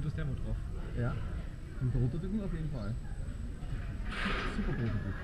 gutes Thermo drauf. Ja. Im Prototypen auf jeden Fall. Super Prototyp.